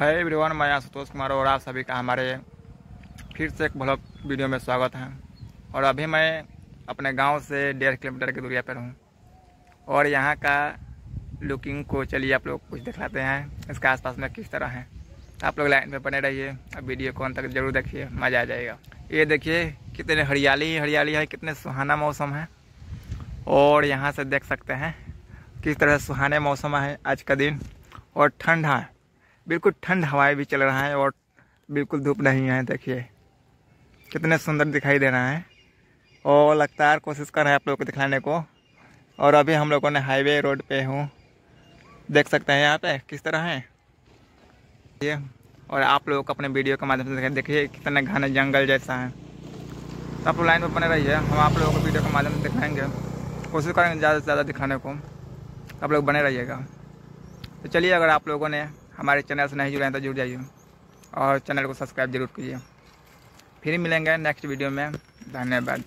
है एवरीवन मैं आशुतोष कुमार और आप सभी का हमारे फिर से एक ब्लॉग वीडियो में स्वागत है। और अभी मैं अपने गाँव से डेढ़ किलोमीटर की दूरिया पर हूँ। और यहाँ का लुकिंग को चलिए आप लोग कुछ दिखलाते हैं, इसके आसपास में किस तरह है। आप लोग लाइन में बने रहिए, अब वीडियो को अंत तक ज़रूर देखिए, मज़ा आ जाएगा। ये देखिए, कितने हरियाली हरियाली है, कितने सुहाना मौसम है। और यहाँ से देख सकते हैं, किस तरह सुहाने मौसम है आज का दिन। और ठंड है बिल्कुल ठंड हवाएँ भी चल रहा है और बिल्कुल धूप नहीं है, देखिए। कितने सुंदर दिखाई दे रहा है। और लगातार कोशिश कर रहे हैं आप लोगों को दिखाने को। और अभी हम लोगों ने हाईवे रोड पे हूँ। देख सकते हैं यहाँ पे किस तरह है। ये, और आप लोग अपने वीडियो के माध्यम से देखें देखिए, कितना घने जंगल जैसा है। तो आप लाइन में बने रहिए, हम आप लोगों को वीडियो के माध्यम से दिखाएँगे। कोशिश करेंगे ज़्यादा से ज़्यादा दिखाने को। आप लोग बने रहिएगा। तो चलिए, अगर आप लोगों ने हमारे चैनल से नहीं जुड़े हैं तो जुड़ जाइए और चैनल को सब्सक्राइब ज़रूर कीजिए। फिर मिलेंगे नेक्स्ट वीडियो में। धन्यवाद।